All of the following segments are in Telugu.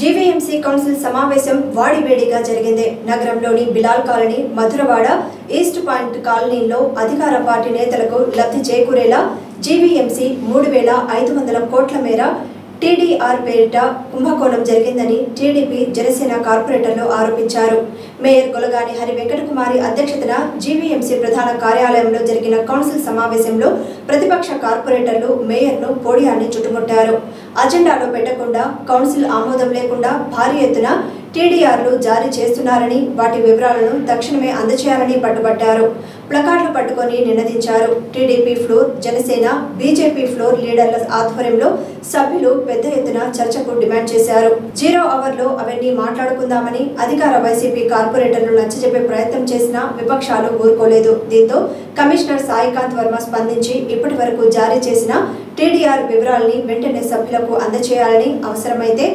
జీవీఎంసీ కౌన్సిల్ సమావేశం వాడివేడిగా జరిగింది. నగరంలోని Bilal colony Madhurawada east point కాలనీలో అధికార పార్టీ నేతలకు లబ్ధి చేకూరేలా జీవీఎంసీ మూడు వేల ఐదు వందల కోట్ల మేర టీడీఆర్ పేరిట కుంభకోణం జరిగిందని టీడీపీ జనసేన కార్పొరేటర్లు ఆరోపించారు. మేయర్ గొలగాని హరి వెంకటకుమారి అధ్యక్షతన జీవీఎంసీ ప్రధాన కార్యాలయంలో జరిగిన కౌన్సిల్ సమావేశంలో ప్రతిపక్ష కార్పొరేటర్లు మేయర్ను పోడియాన్ని చుట్టుముట్టారు. అజెండాలో పెట్టకుండా కౌన్సిల్ ఆమోదం లేకుండా భారీ ఎత్తున టీడీఆర్లు జారీ చేస్తున్నారని వాటి వివరాలను తక్షణమే అందజేయాలని పట్టుబట్టారు. ప్లకార్డులు పట్టుకొని నినదించారు. TDP floor Janasena BJP floor లీడర్ల ఆధ్వర్యంలో సభ్యులు పెద్ద ఎత్తున చర్చకు డిమాండ్ చేశారు. జీరో అవర్లో అవన్నీ మాట్లాడుకుందామని అధికార వైసీపీ కార్పొరేటర్లు నచ్చజెప్పే ప్రయత్నం చేసినా విపక్షాలు ఊరుకోలేదు. దీంతో కమిషనర్ సాయికాంత్ వర్మ స్పందించి ఇప్పటి వరకు జారీ చేసిన టీడీఆర్ వివరాల్ని వెంటనే సభ్యులకు అందజేయాలని అవసరమైతే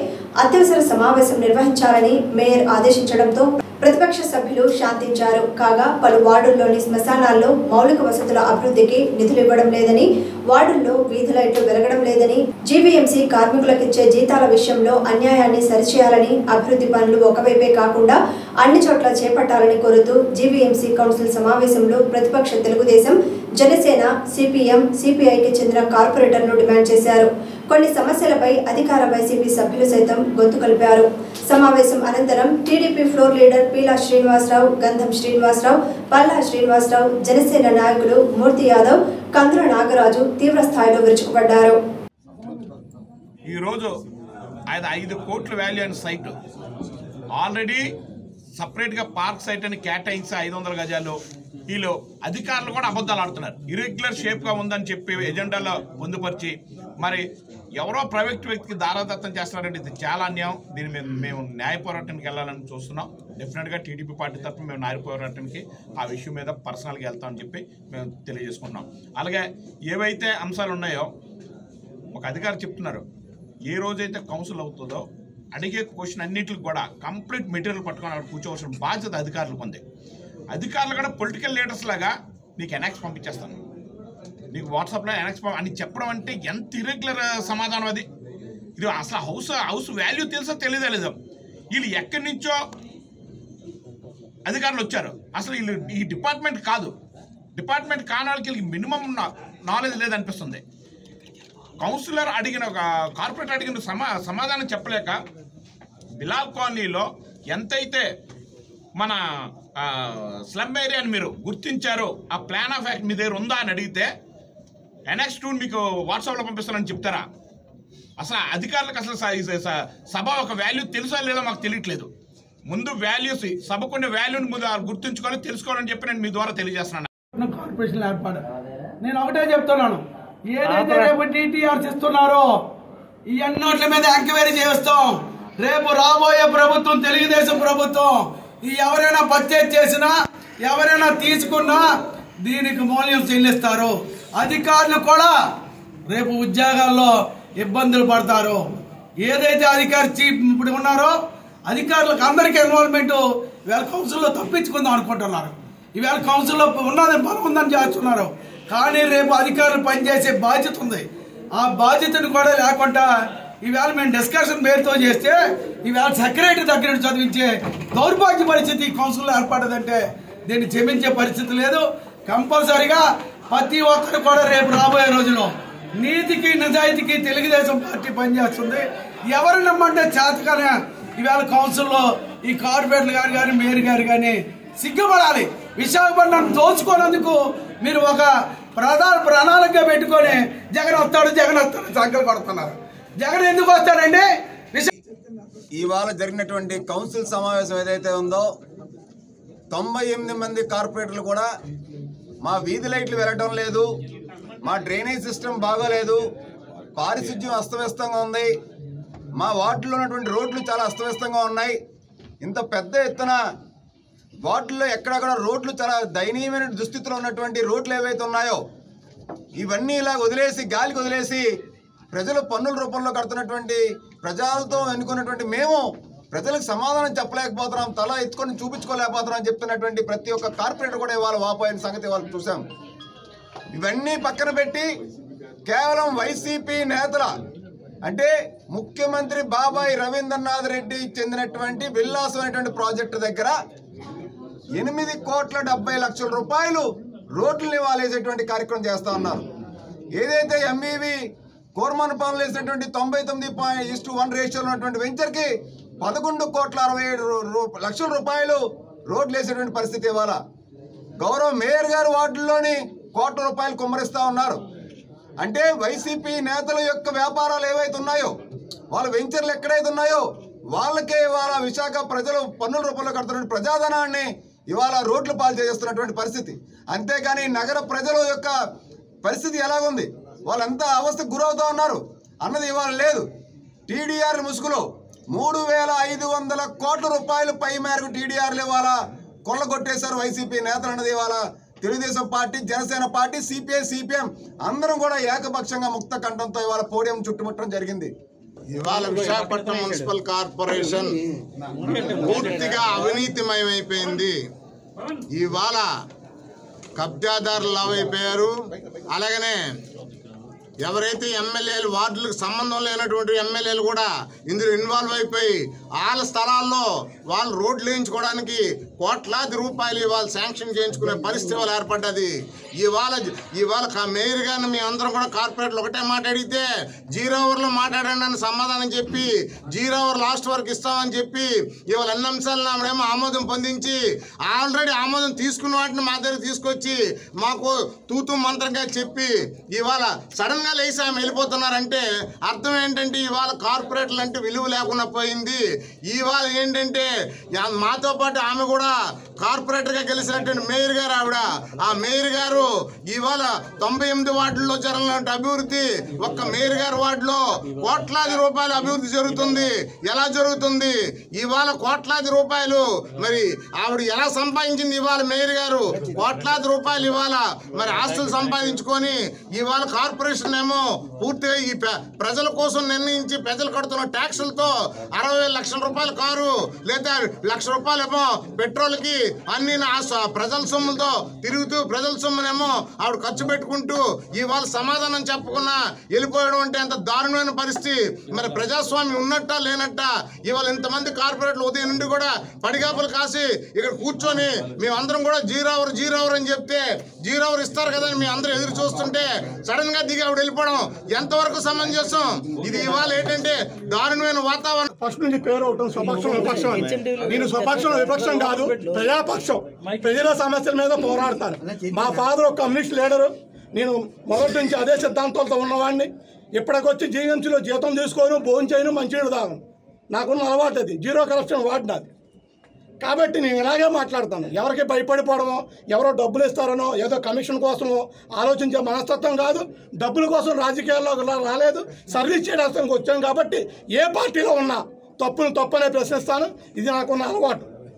అత్యవసర సమావేశం నిర్వహించాలని మేయర్ ఆదేశించడంతో ప్రతిపక్ష సభ్యులు శాంతించారు. కాగా పలు వార్డుల్లోని శ్మశానాల్లో మౌలిక వసతుల అభివృద్ధికి నిధులు ఇవ్వడం లేదని వార్డుల్లో వీధి లైట్లు వెలగడం లేదని జీవీఎంసీ కార్మికులకిచ్చే జీతాల విషయంలో అన్యాయాన్ని సరిచేయాలని అభివృద్ధి పనులు ఒకవైపే కాకుండా అన్ని చోట్ల చేపట్టాలని కోరుతూ జీవీఎంసీ కౌన్సిల్ సమావేశంలో ప్రతిపక్ష తెలుగుదేశం జనసేన సిపిఎం సిపిఐకి చెందిన కార్పొరేటర్లు డిమాండ్ చేశారు. కొన్ని సమస్యలపై అధికార వైసీపీ సభ్యులు సైతం గొంతు కలిపారు. సమావేశం అనంతరం TDP floor leader Peela Srinivasarao Gandham Srinivasarao Palla Srinivasarao Janasena నాయకులు మూర్తి యాదవ్ కందుల నాగరాజు తీవ్ర స్థాయిలో విరుచుకుపడ్డారు. ఈరోజు అది ఐదు కోట్ల వాల్యూ అయిన సైట్ ఆల్రెడీ సపరేట్గా పార్క్ సైట్ అని కేటాయించి ఐదు వందల గజాలు. వీళ్ళు అధికారులు కూడా అబద్ధాలు ఆడుతున్నారు. ఇరెగ్యులర్ షేప్గా ఉందని చెప్పి ఎజెండాలో పొందుపరిచి మరి ఎవరో ప్రైవేట్ వ్యక్తికి దారాదత్తం చేస్తున్నారంటే ఇది చాలా అన్యాయం. దీన్ని మేము మేము న్యాయ పోరాటానికి వెళ్ళాలని చూస్తున్నాం. డెఫినెట్గా టీడీపీ పార్టీ తరఫున మేము న్యాయ పోరాటానికి ఆ విషయం మీద పర్సనల్గా వెళ్తామని చెప్పి మేము తెలియజేసుకుంటున్నాం. అలాగే ఏవైతే అంశాలు ఉన్నాయో ఒక అధికారి చెప్తున్నారు ఏ రోజైతే కౌన్సిల్ అవుతుందో అడిగే క్వశ్చన్ అన్నిటికి కూడా కంప్లీట్ మెటీరియల్ పట్టుకొని అక్కడ కూర్చోవలసిన బాధ్యత అధికారులకు ఉంది అధికారులు కూడా పొలిటికల్ లీడర్స్ లాగా నీకు ఎనాక్స్ పంపించేస్తాను. నీకు వాట్సాప్లో ఎనక్స్ అని చెప్పడం అంటే ఎంత ఇరెగ్యులర్ సమాధానం అది? ఇది అసలు హౌస్ హౌస్ వాల్యూ తెలుసో తెలియదా లేదా? వీళ్ళు ఎక్కడి నుంచో అధికారులు వచ్చారు. అసలు వీళ్ళు ఈ డిపార్ట్మెంట్ కాదు. డిపార్ట్మెంట్ కాని వాళ్ళకి వీళ్ళకి మినిమం నాలెడ్జ్ లేదనిపిస్తుంది. కౌన్సిలర్ అడిగిన ఒక కార్పొరేట్ అడిగిన సమా సమాధానం చెప్పలేక బిలాల్ కాలనీలో ఎంతైతే మన స్లమ్ ఏరియాని మీరు గుర్తించారో ఆ ప్లాన్ ఆఫ్ యాక్ట్ మీ దగ్గర ఉందా అని అడిగితే ఎన్ఎక్స్ టూ మీకు వాట్సాప్లో పంపిస్తానని చెప్తారా? అసలు అధికారులకు అసలు సభ ఒక వాల్యూ తెలుసా లేదో మాకు తెలియట్లేదు. ముందు వాల్యూస్ సభకున్న వాల్యూని ముందు గుర్తుంచుకొని తెలుసుకోవాలని చెప్పి నేను మీ ద్వారా తెలియజేస్తున్నాను. కార్పొరేషన్ ఏర్పాటు. నేను ఒకటే చెప్తున్నాను. ఏదైతే రేపు టీటీఆర్స్ ఇస్తున్నారో ఈ అన్నోట్ల మీద ఎంక్వైరీ చేస్తాం రేపు రాబోయే ప్రభుత్వం తెలుగుదేశం ప్రభుత్వం ఈ ఎవరైనా పర్చేజ్ చేసినా ఎవరైనా తీసుకున్నా దీనికి మూల్యం చెల్లిస్తారు. అధికారులు కూడా రేపు ఉద్యోగాల్లో ఇబ్బందులు పడతారు. ఏదైతే అధికారి చీఫ్ ఇప్పుడు ఉన్నారో అధికారులకు అందరికీ ఇన్వాల్వ్మెంట్ వీళ్ళ కౌన్సిల్లో తప్పించుకుందాం అనుకుంటున్నారు. ఈవేళ కౌన్సిల్లో ఉన్నది బలం ఉందని చేస్తున్నారు. కానీ రేపు అధికారులు పనిచేసే బాధ్యత ఉంది. ఆ బాధ్యతను కూడా లేకుండా ఈవేళ మేము డిస్కషన్ పేరుతో చేస్తే ఈవేళ సెక్రటరీ దగ్గర చదివించే దౌర్భాగ్య పరిస్థితి ఈ కౌన్సిల్లో ఏర్పడదంటే దీన్ని క్షమించే పరిస్థితి లేదు. కంపల్సరిగా ప్రతి ఒక్కరు కూడా రేపు రాబోయే రోజుల్లో నీతికి నిజాయితీకి తెలుగుదేశం పార్టీ పనిచేస్తుంది. ఎవరు నమ్మంటే చేతగానే ఈవేళ కౌన్సిల్లో ఈ కార్పొరేట్లు గారు కానీ మేయర్ గారు కానీ సిగ్గుపడాలి. విశాఖపట్నం దోచుకోనందుకు మీరు ఒక ప్రధాన ప్రణాళిక పెట్టుకొని జగన్ వస్తాడు జగన్ వస్తాడు సంకలు కొడుతున్నారు. జగన్ ఎందుకు వస్తాడండి? ఇవాళ జరిగినటువంటి కౌన్సిల్ సమావేశం ఏదైతే ఉందో తొంభై ఎనిమిది మంది కార్పొరేటర్లు కూడా మా వీధి లైట్లు వెళ్ళటం లేదు. మా డ్రైనేజ్ సిస్టమ్ బాగోలేదు. పారిశుద్ధ్యం అస్తవ్యస్తంగా ఉంది. మా వార్డులో ఉన్నటువంటి రోడ్లు చాలా అస్తవ్యస్తంగా ఉన్నాయి. ఇంత పెద్ద ఎత్తున వార్డుల్లో ఎక్కడక్కడ రోడ్లు చాలా దయనీయమైన దుస్థితిలో ఉన్నటువంటి రోడ్లు ఏవైతే ఉన్నాయో ఇవన్నీ ఇలా వదిలేసి గాలికి వదిలేసి ప్రజలు పన్నుల రూపంలో కడుతున్నటువంటి ప్రజలతో ఎన్నుకున్నటువంటి మేము ప్రజలకు సమాధానం చెప్పలేకపోతున్నాం తల ఎత్తుకొని చూపించుకోలేకపోతున్నాం అని చెప్తున్నటువంటి ప్రతి ఒక్క కార్పొరేటర్ కూడా ఇవాళ వాపోయిన సంగతి వాళ్ళు చూసాం. ఇవన్నీ పక్కన పెట్టి కేవలం వైసీపీ నేతల అంటే ముఖ్యమంత్రి బాబాయ్ రవీంద్రనాథ్ రెడ్డి చెందినటువంటి విల్లాసమైనటువంటి ప్రాజెక్టు దగ్గర ఎనిమిది కోట్ల డెబ్బై లక్షల రూపాయలు రోడ్లు వాలేసేటువంటి కార్యక్రమం చేస్తా ఉన్నారు. ఏదైతే ఎంఈవి కోర్మన్ పనులు వేసినటువంటి తొంభై తొమ్మిది పాయింట్ ఇస్టు వన్ రేషియోలో ఉన్నటువంటి వెంచర్కి పదకొండు కోట్ల అరవై ఏడు లక్షల రూపాయలు రోడ్లు వేసేటువంటి పరిస్థితి ఇవాళ. గౌరవ మేయర్ గారు వార్డుల్లోని కోట్ల రూపాయలు కుమ్మరిస్తూ ఉన్నారు. అంటే వైసీపీ నేతల యొక్క వ్యాపారాలు ఏవైతే ఉన్నాయో వాళ్ళ వెంచర్లు ఎక్కడైతే ఉన్నాయో వాళ్ళకే ఇవాళ విశాఖ ప్రజలు పన్నుల రూపంలో కడుతున్న ప్రజాధనాన్ని ఇవాళ రోడ్లు పాలు చేస్తున్నటువంటి పరిస్థితి. అంతేకాని నగర ప్రజల యొక్క పరిస్థితి ఎలాగుంది? వాళ్ళంతా అవస్థకు గురవుతూ ఉన్నారు. అన్నది ఇవాళ లేదు. టీడీఆర్ ముసుగులో మూడు వేల ఐదు వందల కోట్ల రూపాయలు పై మేరకు టీడీఆర్లు ఇవాళ కొల్లగొట్టేశారు వైసీపీ నేతలు అన్నది ఇవాళ Telugu Desam party Janasena party CPI CPM అందరం కూడా ఏకపక్షంగా ముక్త కంఠంతో ఇవాళ పోడియం చుట్టుముట్టడం జరిగింది. ఇవాళ విశాఖపట్నం మున్సిపల్ కార్పొరేషన్ పూర్తిగా అవినీతిమయమైపోయింది. ఇవాళ కబ్జాదారులు లావైపోయారు. అలాగనే ఎవరైతే ఎమ్మెల్యేలు వార్డులకు సంబంధం లేనటువంటి ఎమ్మెల్యేలు కూడా ఇందులో ఇన్వాల్వ్ అయిపోయి వాళ్ళ స్థలాల్లో వాళ్ళు రోడ్లు వేయించుకోవడానికి కోట్లాది రూపాయలు ఇవాళ శాంక్షన్ చేయించుకునే పరిస్థితి వాళ్ళు ఏర్పడ్డది. ఇవాళ ఇవాళ మేయర్ గారిని మీ అందరం కూడా కార్పొరేట్లు ఒకటే మాట్లాడితే జీరో ఓవర్లో మాట్లాడండి అని సమాధానం చెప్పి జీరో ఓవర్ లాస్ట్ వరకు ఇస్తామని చెప్పి ఇవాళ అన్ని అంశాలను ఆమెడేమో ఆమోదం పొందించి ఆల్రెడీ ఆమోదం తీసుకున్న వాటిని మా దగ్గర తీసుకొచ్చి మాకు తూతు మంత్రంగా చెప్పి ఇవాళ సడన్ గా లేచి ఆమె వెళ్ళిపోతున్నారంటే అర్థం ఏంటంటే ఇవాళ కార్పొరేట్లు అంటే విలువ లేకుండా పోయింది. ఇవాళ ఏంటంటే మాతో పాటు ఆమె కూడా కార్పొరేటర్గా గెలిచినటువంటి మేయర్ గారు ఆవిడ. ఆ మేయర్ గారు ఇవాళ తొంభై ఎనిమిది వార్డుల్లో జరగినటువంటి అభివృద్ధి ఒక్క మేయర్ గారి వార్డులో కోట్లాది రూపాయల అభివృద్ధి జరుగుతుంది. ఎలా జరుగుతుంది? ఇవాళ కోట్లాది రూపాయలు మరి ఆవిడ ఎలా సంపాదించింది ఇవాళ మేయర్ గారు? కోట్లాది రూపాయలు ఇవాళ మరి ఆస్తులు సంపాదించుకొని ఇవాళ కార్పొరేషన్ ఏమో పూర్తిగా ఈ ప్రజల కోసం నిర్ణయించి ప్రజలు కడుతున్న ట్యాక్సులతో అరవై వేల లక్షల రూపాయల కారు లేదా లక్ష రూపాయలేమో పెట్రోల్కి అన్ని ప్రజల సొమ్ములతో తిరుగుతూ ప్రజల సొమ్మునేమో ఆవిడ ఖర్చు పెట్టుకుంటూ ఇవాళ సమాధానం చెప్పకుండా వెళ్ళిపోయడం అంటే అంత దారుణమైన పరిస్థితి. మరి ప్రజాస్వామ్యం ఉన్నట్ట లేనట్ట ఇవాళ ఇంతమంది కార్పొరేట్లు ఉదయం నుండి కూడా పడిగాపులు కాసి ఇక్కడ కూర్చొని మేమందరం కూడా జీరో అవర్ జీరో అవర్ అని చెప్తే జీరో అవర్ ఇస్తారు కదా అని మీ అందరూ ఎదురు చూస్తుంటే సడన్గా దిగి ఆవిడ వెళ్ళిపోవడం ఎంతవరకు సమంజసం? ఇది ఇవాళ ఏంటంటే దారుణమైన వాతావరణం. ఫస్ట్ నుంచి పేరు అవటం స్వపక్షం విపక్షం అని. నేను స్వపక్షం విపక్షం కాదు ప్రజాపక్షం. ప్రజల సమస్యల మీద పోరాడతాను. మా ఫాదర్ ఒక కమ్యూనిస్ట్ లీడరు. నేను మొదటి నుంచి అదే సిద్ధాంతాలతో ఉన్నవాడిని. ఇప్పటికొచ్చి జీఎంసీలో జీతం తీసుకోను భోజనం చేయను మంచినీళ్ళు తాగను. నాకున్న అలవాటు అది. జీరో కరప్షన్ వాడినది కాబట్టి నేను ఇలాగే మాట్లాడతాను. ఎవరికి భయపడిపోవడమో ఎవరో డబ్బులు ఇస్తారనో ఏదో కమిషన్ కోసమో ఆలోచించే మనస్తత్వం కాదు. డబ్బుల కోసం రాజకీయాల్లో రాలేదు. సర్వీస్ చేయడానికి వచ్చాం కాబట్టి ఏ పార్టీలో ఉన్నా తప్పును తప్పనే ప్రశ్నిస్తాను. ఇది నాకున్న అలవాటు.